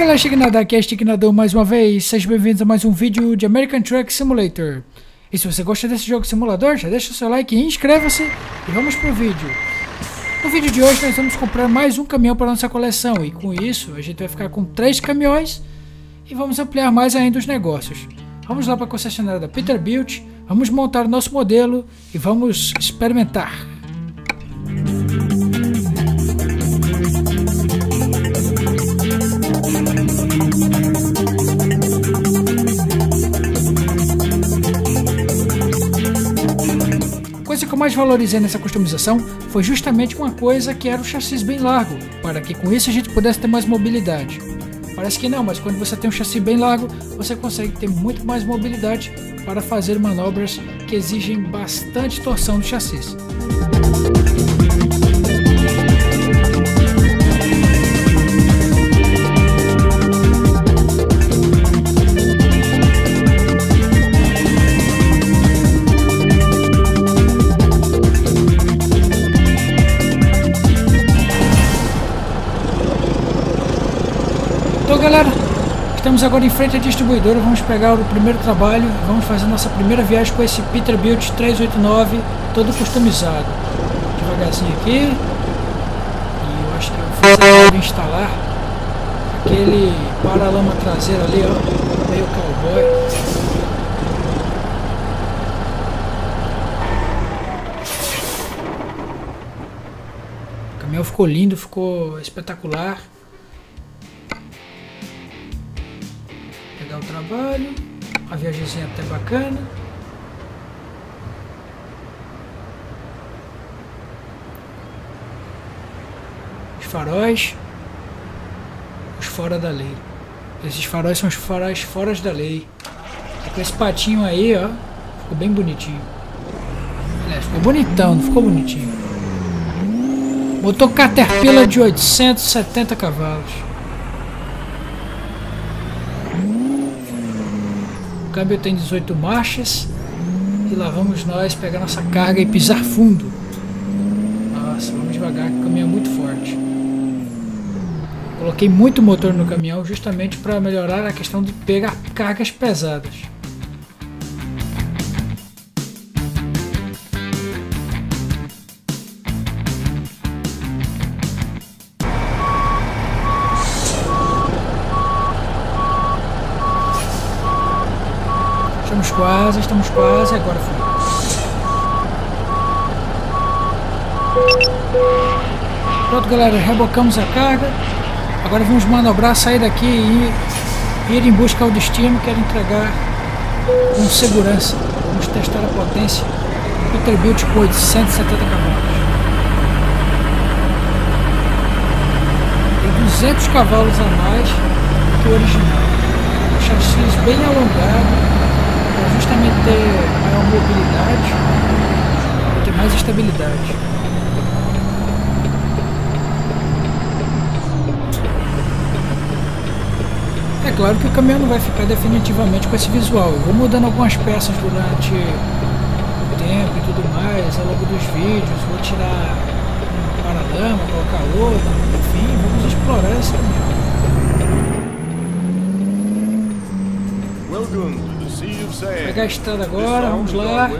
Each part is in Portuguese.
galera, Chignador aqui é mais uma vez, sejam bem-vindos a mais um vídeo de American Truck Simulator. E se você gosta desse jogo simulador, já deixa o seu like e inscreva-se e vamos pro vídeo. No vídeo de hoje nós vamos comprar mais um caminhão para nossa coleção e com isso a gente vai ficar com três caminhões e vamos ampliar mais ainda os negócios. Vamos lá para a concessionária da Peterbilt, vamos montar o nosso modelo e vamos experimentar. Mais valorizei nessa customização foi justamente uma coisa que era o chassi bem largo, para que com isso a gente pudesse ter mais mobilidade. Parece que não, mas quando você tem um chassi bem largo, você consegue ter muito mais mobilidade para fazer manobras que exigem bastante torção do chassi. Agora em frente à distribuidora, vamos pegar o primeiro trabalho, vamos fazer nossa primeira viagem com esse Peterbilt 389, todo customizado. Devagarzinho aqui, e eu acho que eu vou instalar aquele paralama traseiro ali, ó, meio cowboy. O caminhão ficou lindo, ficou espetacular. Trabalho, a viagemzinha até bacana. Os faróis, os fora da lei. Esses faróis são os faróis fora da lei. Com esse patinho aí, ó, ficou bem bonitinho. Aliás, ficou bonitão, não ficou bonitinho. Motor Caterpillar de 870 cavalos. O câmbio tem 18 marchas. E lá vamos nós pegar nossa carga e pisar fundo. Nossa, vamos devagar que o caminhão é muito forte. Coloquei muito motor no caminhão justamente para melhorar a questão de pegar cargas pesadas. Quase, estamos quase, agora foi. Pronto galera, rebocamos a carga. Agora vamos manobrar, sair daqui e ir em busca ao destino. Quero entregar com segurança. Vamos testar a potência. Peterbilt com 870 cavalos. Tem 200 cavalos a mais que o original. O chassi bem alongado para justamente ter maior mobilidade e ter mais estabilidade. É claro que o caminhão não vai ficar definitivamente com esse visual. Eu vou mudando algumas peças durante o tempo e tudo mais, ao longo dos vídeos. Vou tirar um paralama, colocar outro, enfim, vamos explorar esse caminhão. Welcome Pegar a estrada agora, vamos lá.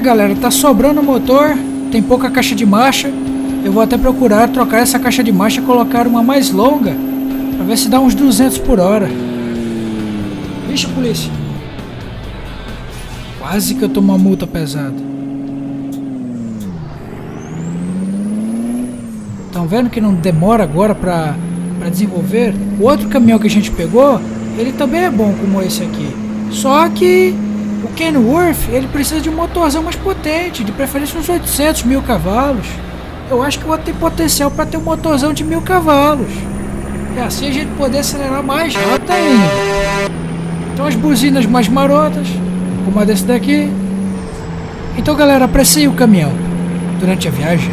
Galera, tá sobrando motor, tem pouca caixa de marcha. Eu vou até procurar trocar essa caixa de marcha e colocar uma mais longa, pra ver se dá uns 200 por hora. Vixe, polícia. Quase que eu tomo uma multa pesada. Estão vendo que não demora agora para desenvolver? O outro caminhão que a gente pegou, ele também é bom como esse aqui. Só que o Kenworth, ele precisa de um motorzão mais potente, de preferência uns 800 mil cavalos. Eu acho que vou ter potencial para ter um motorzão de mil cavalos. E assim a gente poder acelerar mais rápido ainda. Então as buzinas mais marotas, como a desse daqui. Então galera, aprecie o caminhão durante a viagem.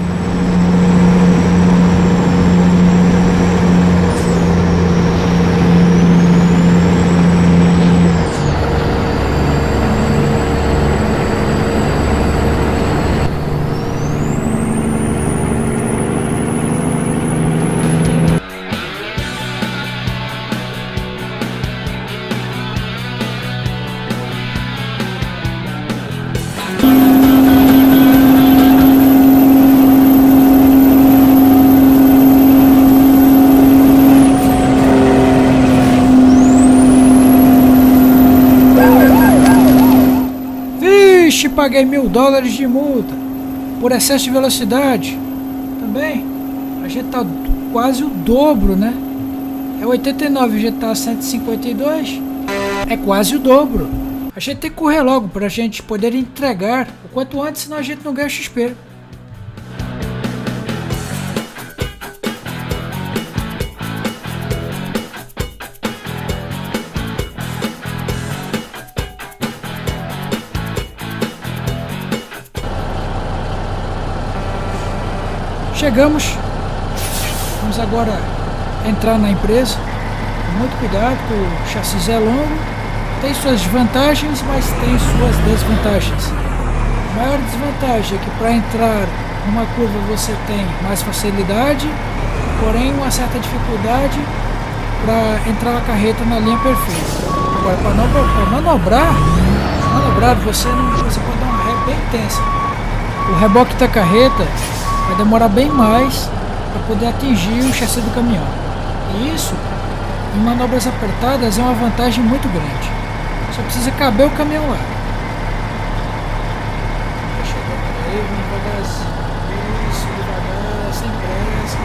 Vixe, paguei mil dólares de multa por excesso de velocidade. Também, a gente tá quase o dobro, né? É 89, a gente tá 152. É quase o dobro. A gente tem que correr logo pra gente poder entregar o quanto antes, senão a gente não ganha XP. Chegamos. Vamos agora entrar na empresa. Muito cuidado, o chassi é longo. Tem suas vantagens, mas tem suas desvantagens. A maior desvantagem é que para entrar numa curva você tem mais facilidade, porém uma certa dificuldade para entrar a carreta na linha perfeita. Agora, para manobrar, manobrar, você, não, você pode dar uma ré bem intensa. O reboque da carreta vai demorar bem mais para poder atingir o chassi do caminhão. E isso, em manobras apertadas, é uma vantagem muito grande. Só precisa caber o caminhão lá. Isso, sem pressa.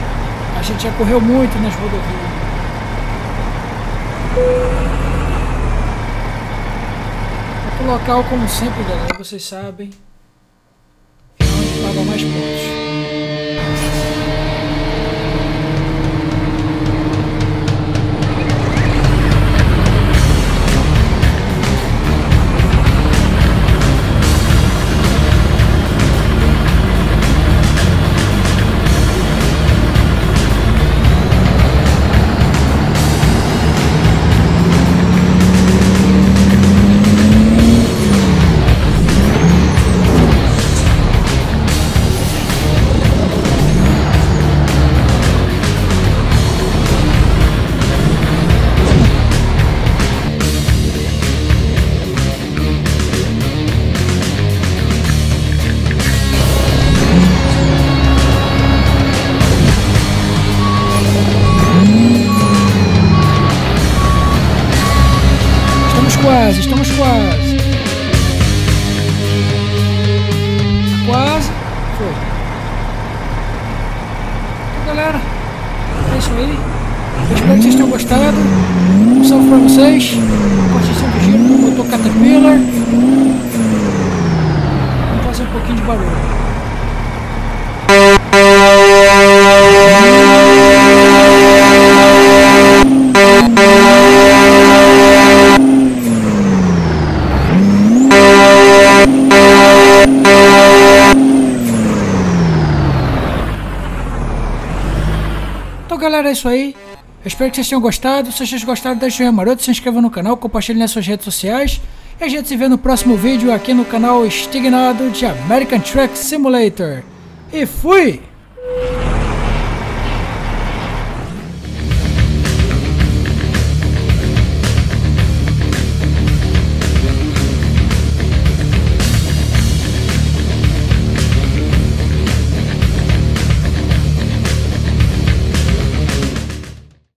A gente já correu muito nas rodovias. Outro local, como sempre, galera, vocês sabem, quase, estamos quase. Quase. Foi. Então, galera, é isso aí. Eu espero que vocês tenham gostado. Um salve pra vocês. Construção do giro motor Caterpillar. Galera, é isso aí. Eu espero que vocês tenham gostado. Se vocês gostaram, deixem um maroto, se inscreva no canal, compartilhe nas suas redes sociais. E a gente se vê no próximo vídeo aqui no canal Estignado de American Truck Simulator. E fui!